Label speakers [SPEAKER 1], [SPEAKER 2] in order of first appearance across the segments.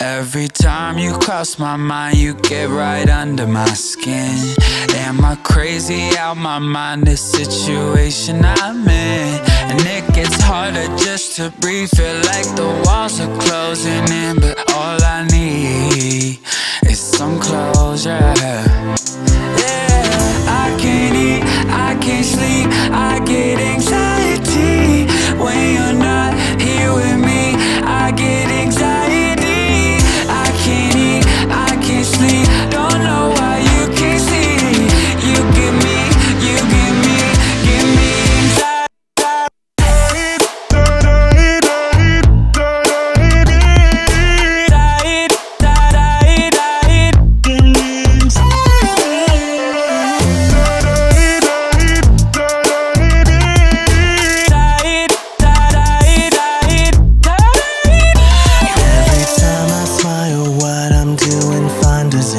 [SPEAKER 1] Every time you cross my mind, you get right under my skin. Am I crazy out my mind? The situation I'm in, and it gets harder just to breathe. Feel like the walls are closing in, but all I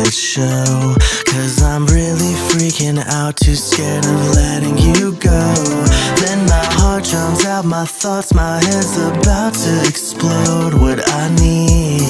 [SPEAKER 2] fine show? Cause I'm really freaking out, too scared of letting you go. Then my heart drowns out my thoughts, my head's about to explode. What I need